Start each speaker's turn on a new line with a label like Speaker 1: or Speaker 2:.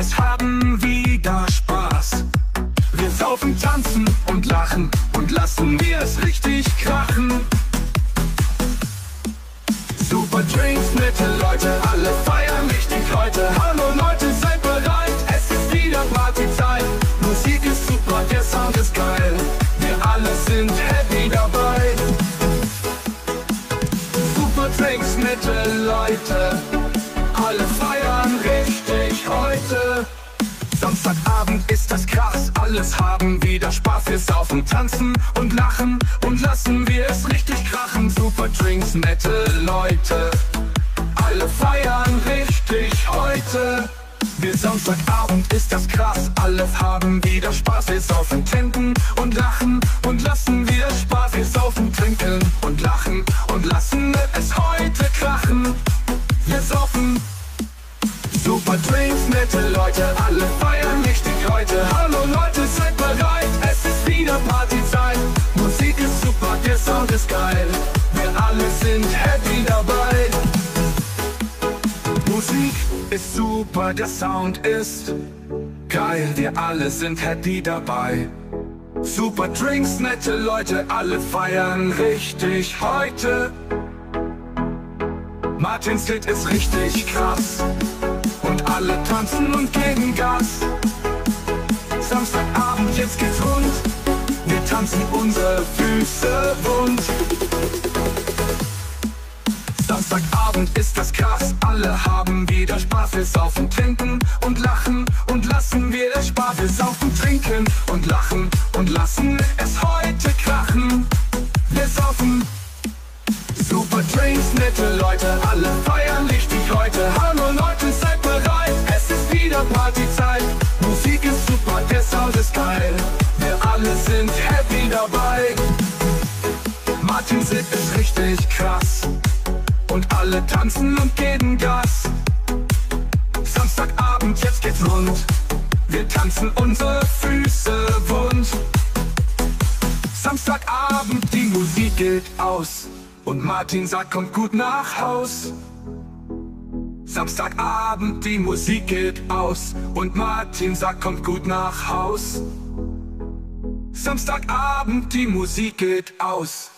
Speaker 1: alles haben wieder Spaß. Wir saufen, tanzen und lachen und lassen wir es richtig krachen. Super Drinks, nette Leute, alle feiern richtig heute. Hallo Leute, seid bereit, es ist wieder Partyzeit. Musik ist super, der Sound ist geil. Wir alle sind happy dabei. Super Drinks, nette Leute, alles haben wieder Spaß. Wir saufen, tanzen und lachen und lassen wir es richtig krachen. Super Drinks, nette Leute, alle feiern richtig heute. Wir Samstagabend ist das krass, alle haben wieder Spaß. Wir saufen, trinken und lachen und lassen wir Spaß. Wir saufen, trinken und lachen und lassen es heute krachen. Wir saufen. Super Drinks, nette Leute, alle ist super, der Sound ist geil. Wir alle sind happy dabei. Super Drinks, nette Leute, alle feiern richtig heute. Martins Hit ist richtig krass und alle tanzen und geben Gas. Samstagabend, jetzt geht's rund, wir tanzen unsere Füße wund. Samstagabend ist das krass, alle haben wieder Spaß. Wir saufen, trinken und lachen und lassen wir es Spaß. Wir saufen, trinken und lachen und lassen es heute krachen. Wir saufen. Super Drinks, nette Leute, alle feiern richtig heute. Hallo Leute, seid bereit, es ist wieder Partyzeit. Musik ist super, der Sound ist geil. Wir alle sind happy dabei. Martin Sitt ist richtig krass. Alle tanzen und geben Gas. Samstagabend, jetzt geht's rund. Wir tanzen unsere Füße wund. Samstagabend, die Musik geht aus. Und Martin sagt, kommt gut nach Haus. Samstagabend, die Musik geht aus. Und Martin sagt, kommt gut nach Haus. Samstagabend, die Musik geht aus.